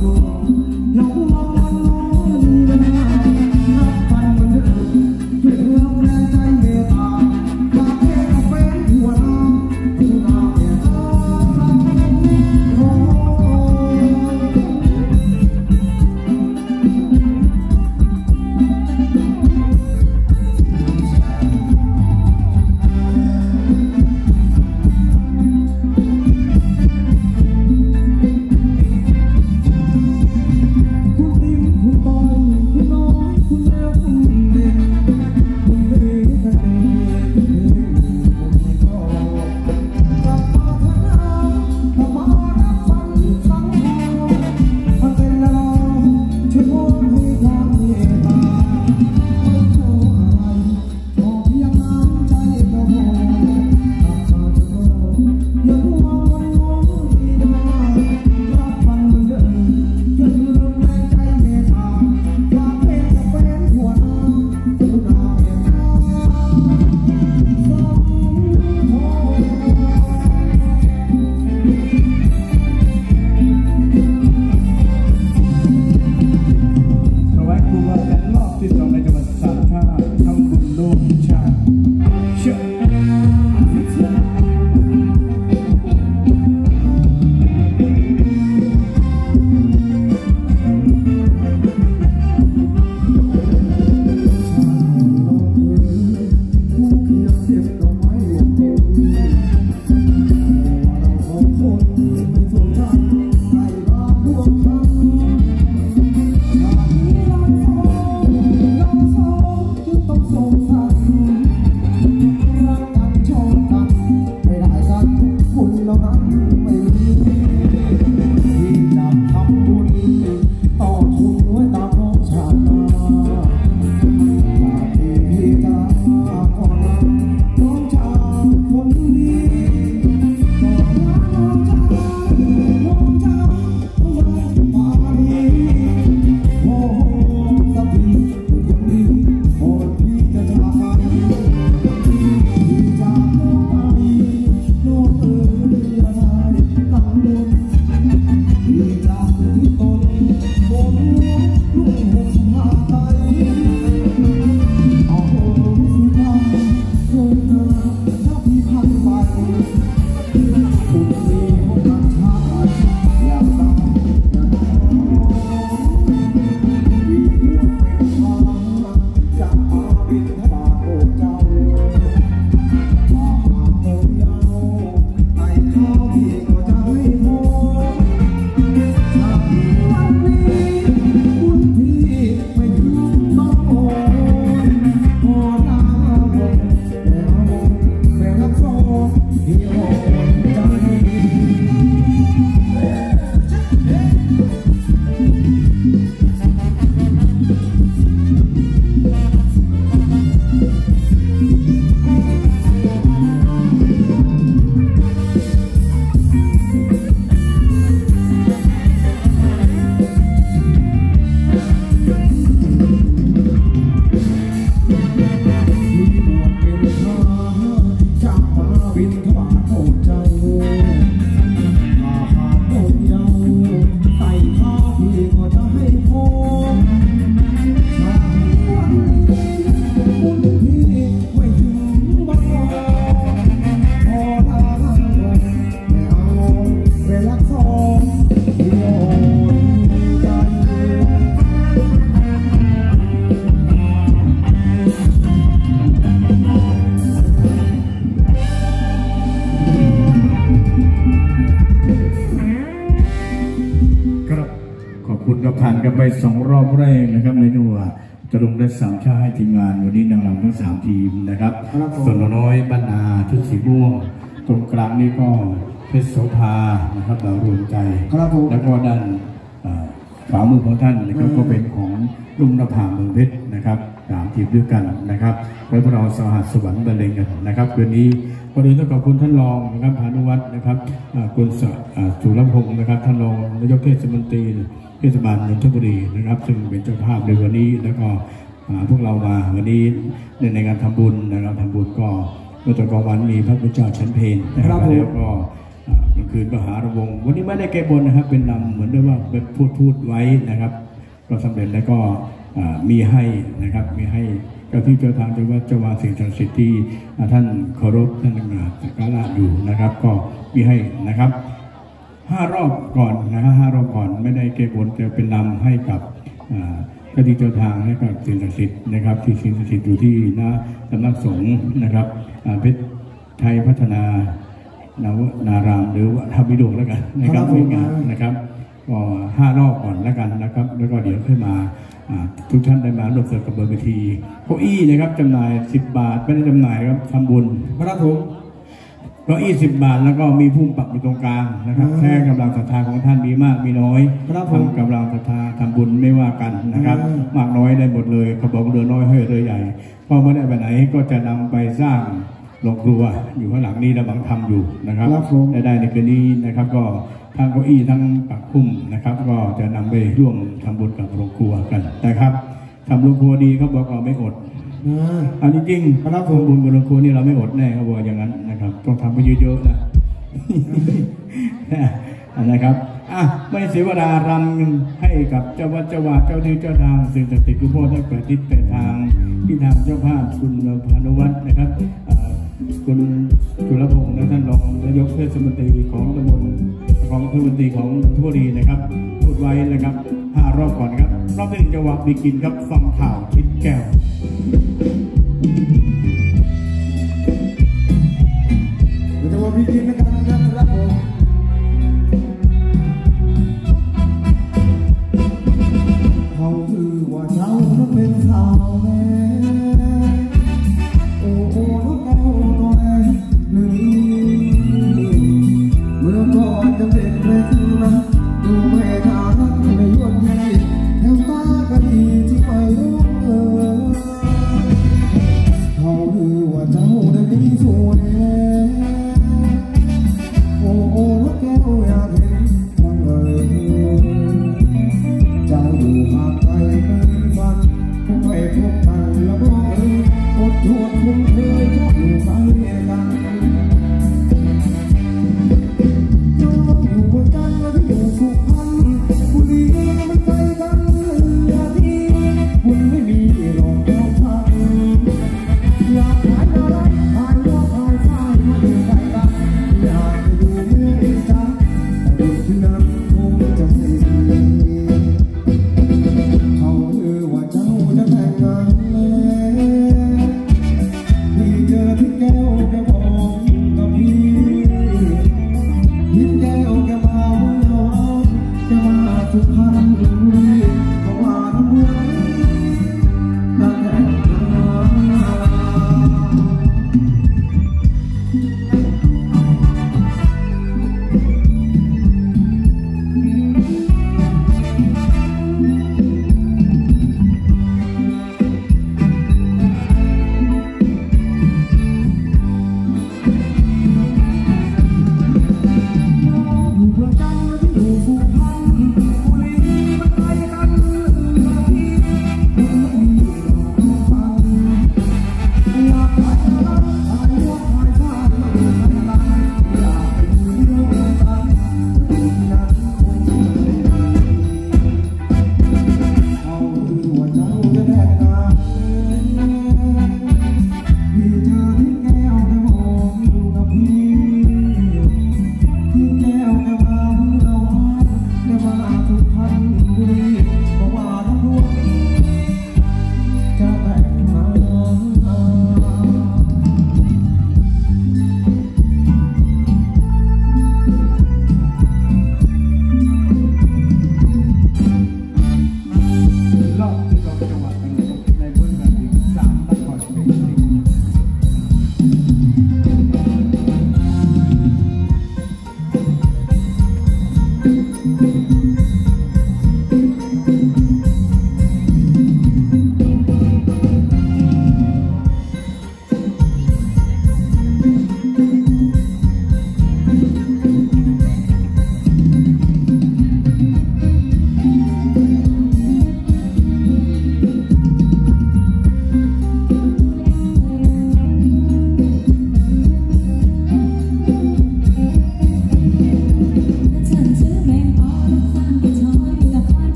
ผ่ จะลงได้สามชาให้ทีมงานวันนี้นางรำทั้งสามทีมนะครับครับผมส่วนน้อยบรรณาชุดสีม่วง ตรงกลางนี่ก็เพชรโสภานะครับดาวรวมใจครับผมแล้วก็ด้านเอ่อขวามือของท่านนะครับอืมก็เป็นของลุงนภาเมืองเพชรนะครับสามทีมด้วยกันนะครับแล้วพวกเราสหัสสวรรค์บรรเลงกันนะครับคืนนี้วันนี้ต้องขอบคุณท่านรองนะครับพานุวัฒน์นะครับเอ่อคุณสเอ่อสุรพงศ์นะครับ ท่านรองนายกเทศมนตรีเทศบาลนนทบุรีนะครับ ซึ่งเป็นเจ้าภาพในวันนี้แล้วก็อ่า พวกเรามาวันนี้ในในงานทำบุญนะครับทำบุญก็เมื่อตอนกลางวันมีพระพุทธเจ้าชั้นเพลนะครับครับผมแล้วก็อ่ากลางคืนก็หาระวง วันนี้ไม่ได้แก้บนนะครับ เป็นนำเหมือนด้วยว่าเป็นพูดพูดไว้นะครับ ก็สำเร็จแล้วก็อ่ามีให้นะครับมีให้เจ้าที่เจ้าทางเจ้าวัดเจ้าวาสิ่งศักดิ์สิทธิ์ที่อ่าท่านเคารพท่านกราบสักการะอยู่นะครับ ก็มีให้นะครับห้ารอบก่อนนะฮะห้ารอบก่อนไม่ได้เก็บบนจะเป็นนำให้กับ อ่าเจ้าที่เจ้าทางให้กับสิ่งศักดิ์สิทธิ์นะครับ ที่สิ่งศักดิ์สิทธิ์อยู่ที่หน้าสำนักสงฆ์นะครับอ่าเพชรไทยพัฒนานวนารามหรือว่าทำวิโดแล้วกันนะครับครับผมมีงานนะครับก็ห้ารอบก่อนแล้วกันนะครับ แล้วก็เดี๋ยวค่อยมาอ่าทุกท่านได้มาร่วมสนุกกับบนเวทีเก้าอี้นะครับจำหน่าย 10 บาทไม่ได้จำหน่ายครับทำบุญครับผม เก้าอี้10บาทแล้วก็มีพุ่มปักอยู่ตรงกลางนะครับอ่าแค่กำลังศรัทธาของท่านมีมากมีน้อยครับผมทำกำลังศรัทธาทำบุญไม่ว่ากันนะครับ อ่าม มากน้อยได้หมดเลยเขาบอกเรือน้อยให้เรือใหญ่พอไม่ได้ไปไหนก็จะนำไปสร้างโรงครัวอยู่ข้างหลังนี้ระบังทำอยู่นะครับครับผม ได้ได้ในคืนนี้นะครับ ก็ทั้งเก้าอี้ทั้งปักพุ่มนะครับ ก็จะนำไปร่วมทำบุญกับโรงครัวกันนะครับทำโรงครัวดีเขาบอกเราไม่อด อ่าอันนี้จริงครับผมทำบุญกับโรงครัวนี่เราไม่อดแน่เขาบอกอย่างนั้นนะครับ ต้องทำไปเยอะๆนะนะครับอะไม่เสียเวลารำให้กับเจ้าวัดเจ้าวาเจ้าที่เจ้าทางสิ่งศักดิ์สิทธิ์คุณพ่อทั้งแปดทิศแปดทางที่ทางเจ้าภาพคุณพานุวัฒน์นะครับคุณจุลพงศ์และท่านรองนายกเทศมนตรีของตำบลของเทศมนตรีของนนทบุรีนะครับพูดไว้นะครับห้ารอบก่อนครับรอบที่หนึ่งจังหวะบีกินครับฟังข่าวคิดแก้ว